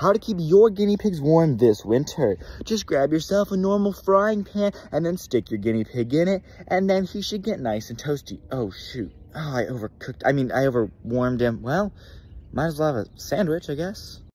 how to keep your guinea pigs warm this winter. Just grab yourself a normal frying pan and then stick your guinea pig in it, and then he should get nice and toasty. Oh, shoot. Oh, I overcooked. I mean, I overwarmed him. Well, might as well have a sandwich, I guess.